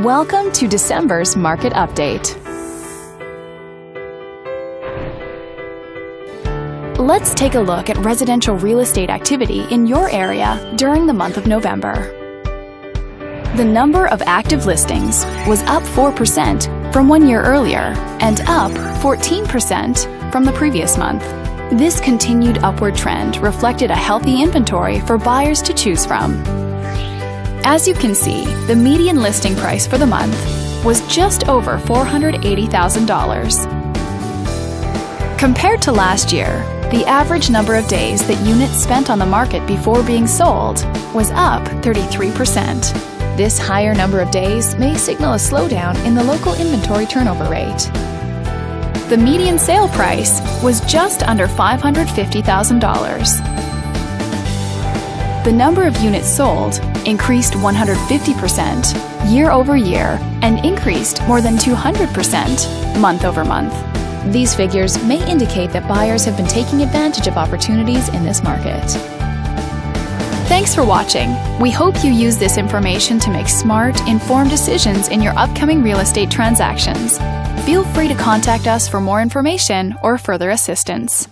Welcome to December's market update. Let's take a look at residential real estate activity in your area during the month of November. The number of active listings was up 4% from one year earlier and up 14% from the previous month. This continued upward trend reflected a healthy inventory for buyers to choose from. As you can see, the median listing price for the month was just over $480,000. Compared to last year, the average number of days that units spent on the market before being sold was up 33%. This higher number of days may signal a slowdown in the local inventory turnover rate. The median sale price was just under $550,000. The number of units sold increased 150% year over year and increased more than 200% month over month. These figures may indicate that buyers have been taking advantage of opportunities in this market. Thanks for watching. We hope you use this information to make smart, informed decisions in your upcoming real estate transactions. Feel free to contact us for more information or further assistance.